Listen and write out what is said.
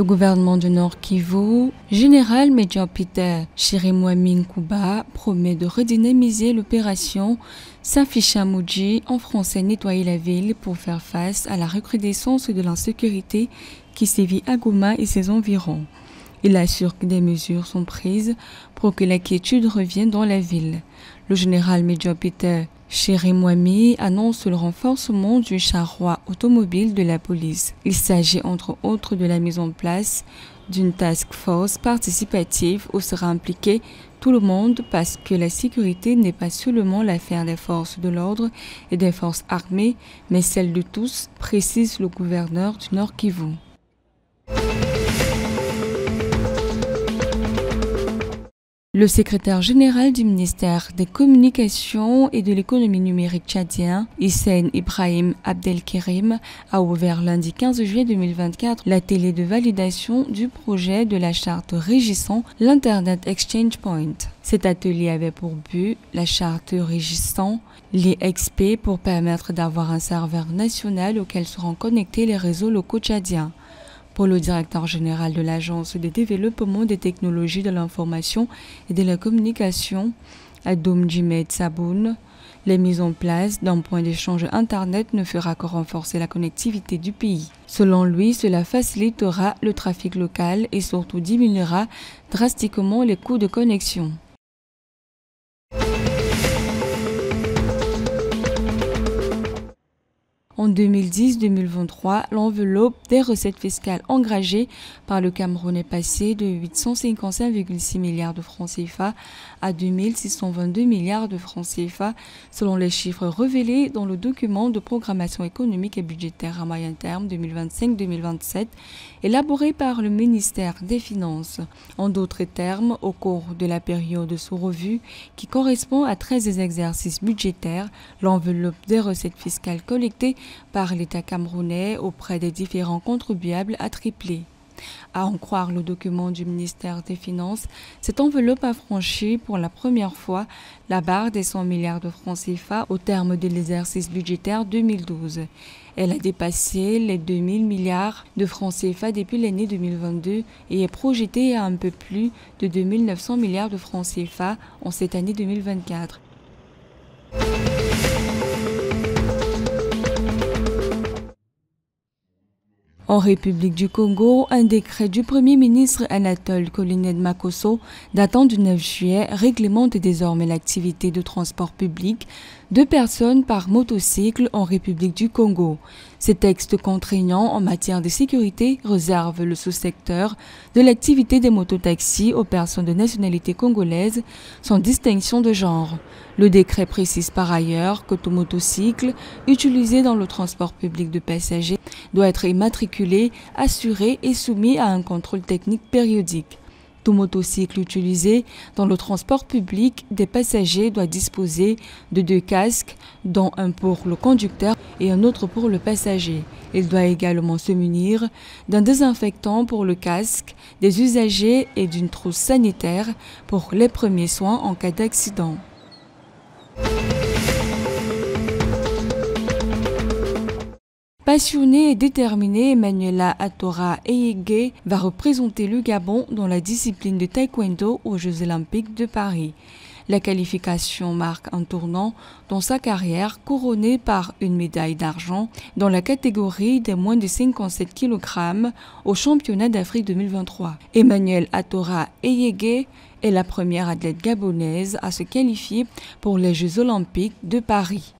Le gouvernement du Nord Kivu, général Major Peter Chirimwami Kuba, promet de redynamiser l'opération Safichamuji, en français nettoyer la ville pour faire face à la recrudescence de l'insécurité qui sévit à Goma et ses environs. Il assure que des mesures sont prises pour que la quiétude revienne dans la ville. Le général Major Peter Chirimwami annonce le renforcement du charroi automobile de la police. Il s'agit entre autres de la mise en place d'une task force participative où sera impliqué tout le monde parce que la sécurité n'est pas seulement l'affaire des forces de l'ordre et des forces armées, mais celle de tous, précise le gouverneur du Nord Kivu. Le secrétaire général du ministère des Communications et de l'économie numérique tchadien, Hissène Ibrahim Abdelkerim, a ouvert lundi 15 juillet 2024 la télé de validation du projet de la charte régissant l'Internet Exchange Point. Cet atelier avait pour but la charte régissant les XP pour permettre d'avoir un serveur national auquel seront connectés les réseaux locaux tchadiens. Pour le directeur général de l'Agence de développement des technologies de l'information et de la communication, Adoum Jimed Saboun, la mise en place d'un point d'échange Internet ne fera que renforcer la connectivité du pays. Selon lui, cela facilitera le trafic local et surtout diminuera drastiquement les coûts de connexion. En 2010-2023, l'enveloppe des recettes fiscales engagées par le Cameroun est passée de 855,6 milliards de francs CFA à 2622 milliards de francs CFA, selon les chiffres révélés dans le document de programmation économique et budgétaire à moyen terme 2025-2027, élaboré par le ministère des Finances. En d'autres termes, au cours de la période sous revue, qui correspond à 13 exercices budgétaires, l'enveloppe des recettes fiscales collectées par l'État camerounais auprès des différents contribuables a triplé. À en croire le document du ministère des Finances, cette enveloppe a franchi pour la première fois la barre des 100 milliards de francs CFA au terme de l'exercice budgétaire 2012. Elle a dépassé les 2000 milliards de francs CFA depuis l'année 2022 et est projetée à un peu plus de 2900 milliards de francs CFA en cette année 2024. En République du Congo, un décret du Premier ministre Anatole Kolinet Makosso datant du 9 juillet réglemente désormais l'activité de transport public de personnes par motocycle en République du Congo. Ces textes contraignants en matière de sécurité réservent le sous-secteur de l'activité des mototaxis aux personnes de nationalité congolaise sans distinction de genre. Le décret précise par ailleurs que tout motocycle utilisé dans le transport public de passagers doit être immatriculé, assuré et soumis à un contrôle technique périodique. Tout motocycle utilisé dans le transport public des passagers doit disposer de deux casques, dont un pour le conducteur et un autre pour le passager. Il doit également se munir d'un désinfectant pour le casque, des usagers et d'une trousse sanitaire pour les premiers soins en cas d'accident. Passionnée et déterminée, Emmanuela Atora Eyege va représenter le Gabon dans la discipline de taekwondo aux Jeux olympiques de Paris. La qualification marque un tournant dans sa carrière couronnée par une médaille d'argent dans la catégorie des moins de 57 kg au championnat d'Afrique 2023. Emmanuel Atora Eyege est la première athlète gabonaise à se qualifier pour les Jeux olympiques de Paris.